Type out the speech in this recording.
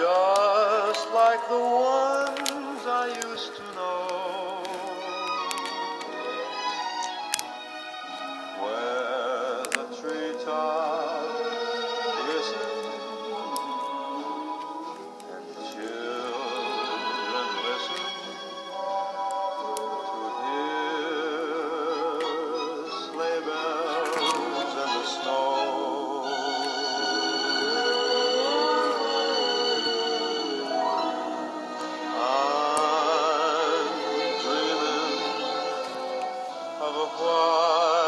just like the ones I used to know. Where the and children listen to sleigh bells. revoir.